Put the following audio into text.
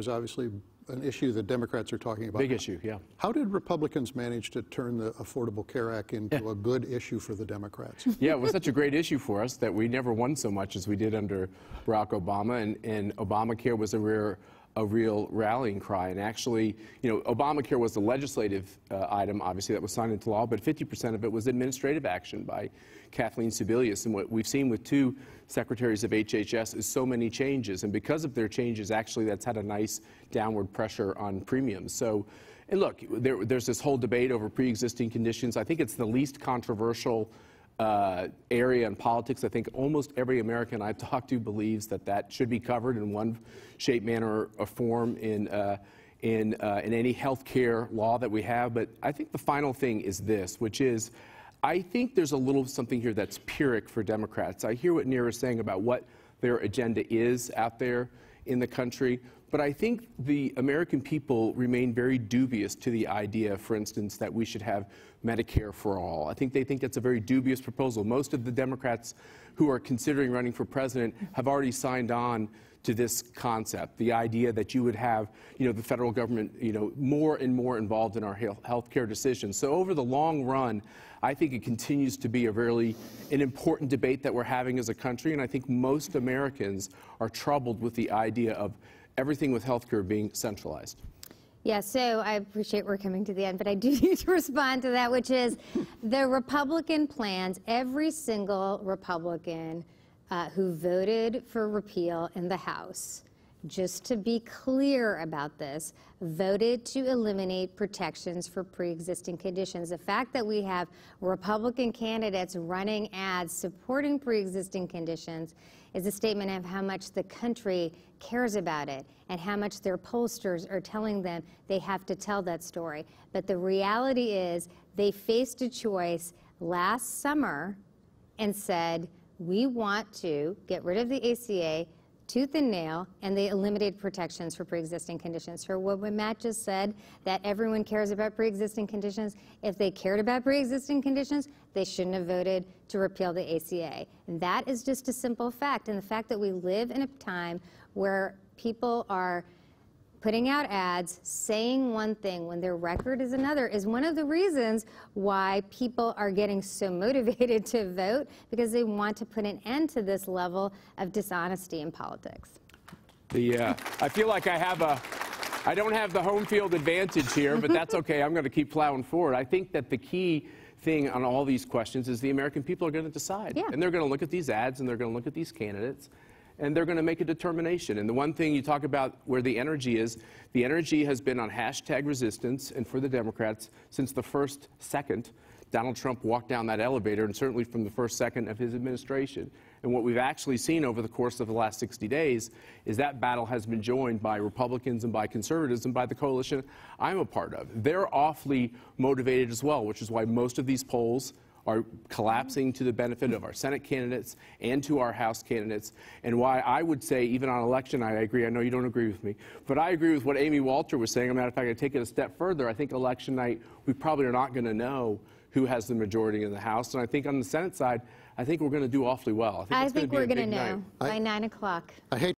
is obviously an issue that Democrats are talking about. Big issue, yeah. How did Republicans manage to turn the Affordable Care Act into a good issue for the Democrats? Yeah, it was such a great issue for us that we never won so much as we did under Barack Obama, and, and Obamacare was a rare a real rallying cry. And actually, you know, Obamacare was the legislative uh, item, obviously, that was signed into law, but 50% of it was administrative action by Kathleen Sebelius. And what we've seen with two secretaries of HHS is so many changes. And because of their changes, actually, that's had a nice downward pressure on premiums. So, and look, there, there's this whole debate over pre-existing conditions. I think it's the least controversial uh, area in politics. I think almost every American I've talked to believes that that should be covered in one shape, manner, or form in, uh, in, uh, in any health care law that we have. But I think the final thing is this, which is I think there's a little something here that's pyrrhic for Democrats. I hear what Neera is saying about what their agenda is out there in the country. But I think the American people remain very dubious to the idea, for instance, that we should have Medicare for all. I think they think that's a very dubious proposal. Most of the Democrats who are considering running for president have already signed on to this concept, the idea that you would have, you know, the federal government, you know, more and more involved in our health care decisions. So over the long run, I think it continues to be a really an important debate that we're having as a country, and I think most Americans are troubled with the idea of everything with healthcare being centralized. Yeah, so I appreciate we're coming to the end, but I do need to respond to that, which is the Republican plans, every single Republican uh, who voted for repeal in the House, just to be clear about this, voted to eliminate protections for pre-existing conditions. The fact that we have Republican candidates running ads supporting pre-existing conditions is a statement of how much the country cares about it and how much their pollsters are telling them they have to tell that story. But the reality is they faced a choice last summer and said, we want to get rid of the ACA, tooth and nail, and they eliminated protections for pre-existing conditions. For what Matt just said, that everyone cares about pre-existing conditions, if they cared about pre-existing conditions, they shouldn't have voted to repeal the ACA. And that is just a simple fact. And the fact that we live in a time where people are putting out ads, saying one thing when their record is another is one of the reasons why people are getting so motivated to vote because they want to put an end to this level of dishonesty in politics. The, uh, I feel like I have a, I don't have the home field advantage here, but that's okay. I'm going to keep plowing forward. I think that the key thing on all these questions is the American people are going to decide. Yeah. And they're going to look at these ads and they're going to look at these candidates and they're going to make a determination. And the one thing you talk about where the energy is, the energy has been on hashtag resistance and for the Democrats since the first second Donald Trump walked down that elevator, and certainly from the first second of his administration. And what we've actually seen over the course of the last 60 days is that battle has been joined by Republicans and by conservatives and by the coalition I'm a part of. They're awfully motivated as well, which is why most of these polls are collapsing to the benefit of our Senate candidates and to our House candidates, and why I would say, even on election night, I agree. I know you don't agree with me, but I agree with what Amy Walter was saying. As a matter of fact, I take it a step further. I think election night, we probably are not going to know who has the majority in the House, and I think on the Senate side, I think we're going to do awfully well. I think, I think we're going to know night. by I, 9 o'clock. I hate